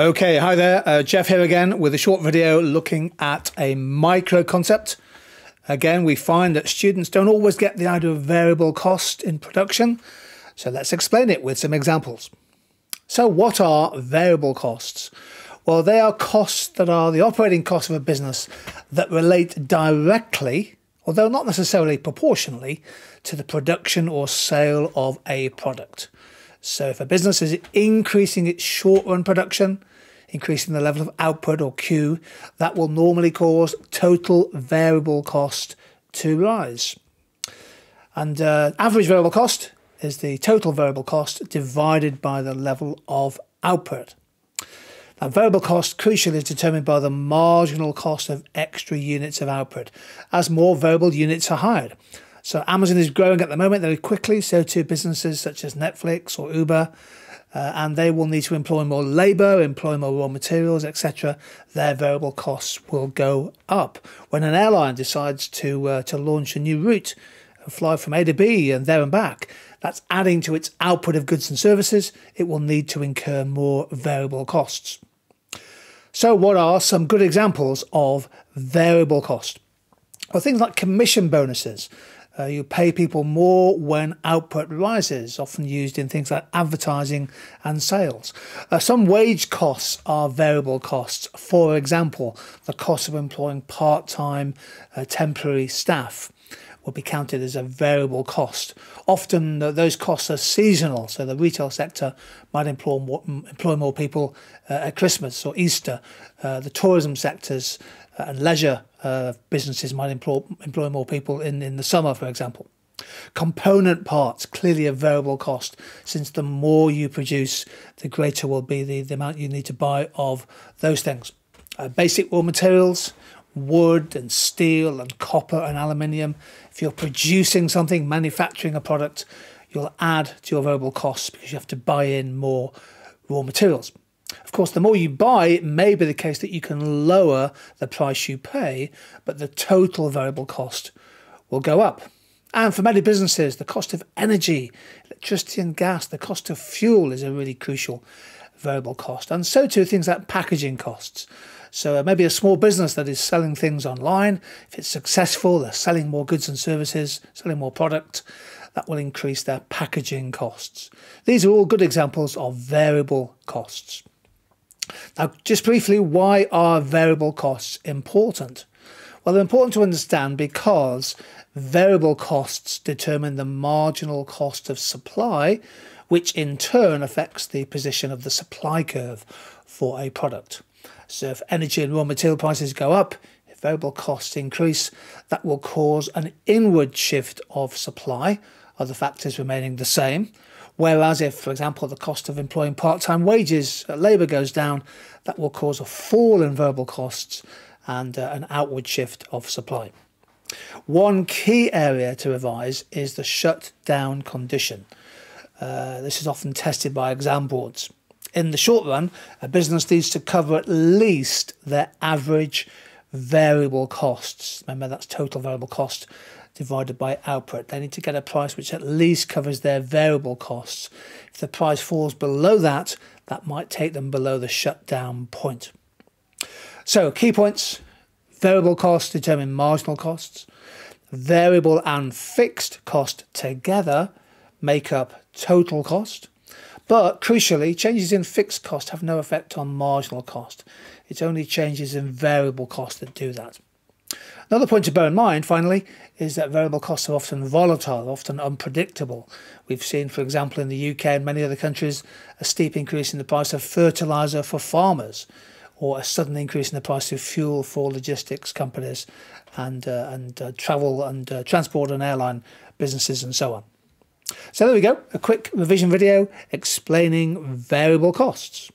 Okay, hi there, uh, Geoff here again with a short video looking at a micro concept. Again, we find that students don't always get the idea of variable cost in production, so let's explain it with some examples. So, what are variable costs? Well, they are costs that are the operating costs of a business that relate directly, although not necessarily proportionally, to the production or sale of a product. So if a business is increasing its short run production, increasing the level of output or Q, that will normally cause total variable cost to rise. And uh, average variable cost is the total variable cost divided by the level of output. Now, variable cost, crucially, is determined by the marginal cost of extra units of output as more variable units are hired. So Amazon is growing at the moment very quickly, so too businesses such as Netflix or Uber, uh, and they will need to employ more labour, employ more raw materials, etc. Their variable costs will go up. When an airline decides to uh, to launch a new route, and fly from A to B and there and back, that's adding to its output of goods and services. It will need to incur more variable costs. So, what are some good examples of variable cost? Well, things like commission bonuses uh, you pay people more when output rises, often used in things like advertising and sales. Uh, some wage costs are variable costs. For example, the cost of employing part time uh, temporary staff will be counted as a variable cost. Often uh, those costs are seasonal, so the retail sector might employ more, employ more people uh, at Christmas or Easter. Uh, the tourism sectors and leisure uh, businesses might employ, employ more people in, in the summer, for example. Component parts, clearly a variable cost, since the more you produce, the greater will be the, the amount you need to buy of those things. Uh, basic raw materials, wood and steel and copper and aluminium. If you're producing something, manufacturing a product, you'll add to your variable costs because you have to buy in more raw materials. Of course, the more you buy, it may be the case that you can lower the price you pay, but the total variable cost will go up. And for many businesses, the cost of energy, electricity and gas, the cost of fuel is a really crucial variable cost. And so too things like packaging costs. So uh, maybe a small business that is selling things online, if it's successful, they're selling more goods and services, selling more product, that will increase their packaging costs. These are all good examples of variable costs. Now, just briefly, why are variable costs important? Well, they're important to understand because variable costs determine the marginal cost of supply, which in turn affects the position of the supply curve for a product. So, if energy and raw material prices go up, if variable costs increase, that will cause an inward shift of supply, other factors remaining the same. Whereas if, for example, the cost of employing part-time wages, uh, labour goes down, that will cause a fall in variable costs and uh, an outward shift of supply. One key area to revise is the shutdown condition. Uh, this is often tested by exam boards. In the short run, a business needs to cover at least their average variable costs. Remember, that's total variable cost divided by output. They need to get a price which at least covers their variable costs. If the price falls below that, that might take them below the shutdown point. So, key points variable costs determine marginal costs, variable and fixed cost together make up total cost. But crucially, changes in fixed cost have no effect on marginal cost. It's only changes in variable cost that do that. Another point to bear in mind, finally, is that variable costs are often volatile, often unpredictable. We've seen, for example, in the UK and many other countries, a steep increase in the price of fertiliser for farmers, or a sudden increase in the price of fuel for logistics companies and, uh, and uh, travel and uh, transport and airline businesses and so on. So there we go, a quick revision video explaining variable costs.